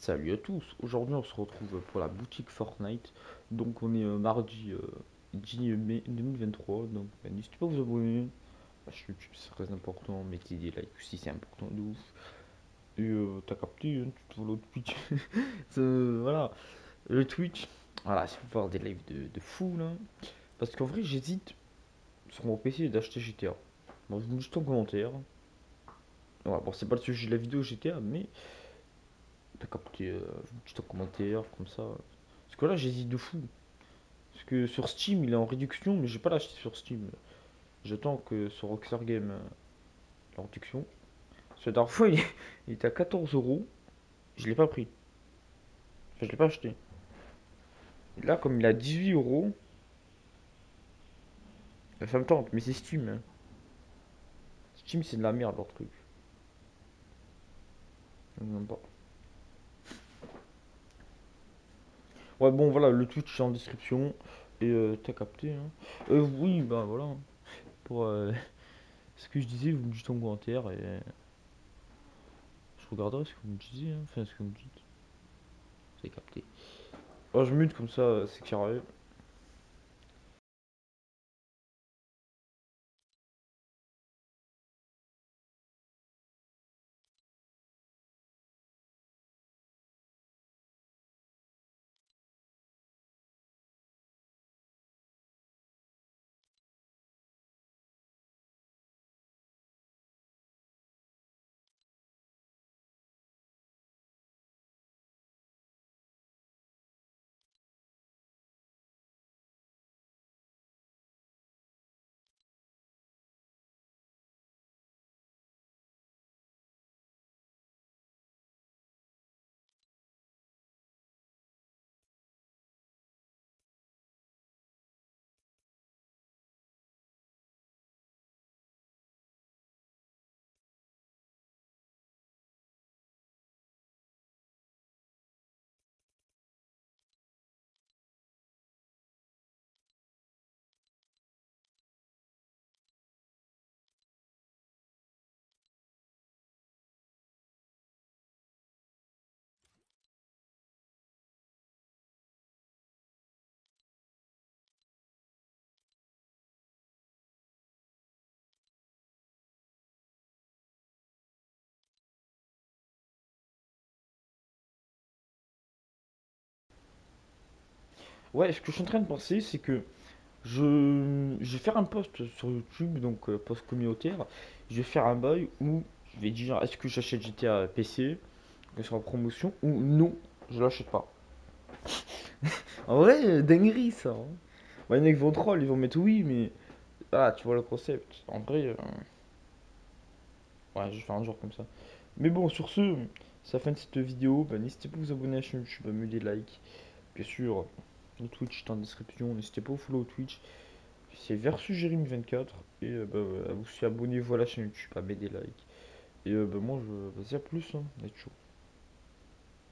Salut à tous, aujourd'hui on se retrouve pour la boutique Fortnite, donc on est euh, mardi euh, 10 mai 2023, donc bah, n'hésitez pas à vous abonner, YouTube c'est très important, mettez des likes aussi c'est important de ouf, et euh, t'as capté, hein, tu te vois Twitch, C'est- voilà, le Twitch, voilà c'est pour faire des lives de, de fou là, parce qu'en vrai j'hésite sur mon PC d'acheter GTA, bon je vous dis en commentaire, bon c'est pas le sujet de la vidéo GTA, mais T'as capté, euh, un commentaire comme ça. Parce que là, j'hésite de fou. Parce que sur Steam, il est en réduction, mais j'ai pas l'acheté sur Steam. J'attends que sur Rockstar Game, euh, la réduction. La dernière fois, il, était à 14 euros. Je l'ai pas pris. Enfin, je l'ai pas acheté. Et là, comme il à 18 euros, ça me tente, mais c'est Steam. hein. Steam, c'est de la merde, leur truc. Non, pas. Ouais, bon, voilà, le Twitch est en description. Et euh, t'as capté, hein. Euh, oui, bah voilà. Pour euh, ce que je disais, vous me dites en commentaire et je regarderai ce que vous me disiez, hein. Enfin, ce que vous me dites. C'est capté. Oh, je mute comme ça, c'est carré. Ouais, ce que je suis en train de penser, c'est que je, vais faire un post sur YouTube, donc euh, post communautaire. Je vais faire un bail où je vais dire est-ce que j'achète GTA PC, que sera en promotion, ou non, je l'achète pas. En vrai, dinguerie ça. hein. Ouais, les mecs vont troll, ils vont mettre oui, mais. Ah, tu vois le concept. En vrai, euh, ouais, je vais faire un genre comme ça. Mais bon, sur ce, c'est la fin de cette vidéo. Bah, n'hésitez pas à vous abonner à la chaîne YouTube, à me des likes. Bien sûr, le Twitch est en description. N'hésitez pas à follow Twitch. C'est versus Jérémy24. Et euh, bah, vous abonnez-vous à la chaîne YouTube, à mettre des likes. Et euh, bah, moi, je. Vas-y, à plus. Hein. Ciao.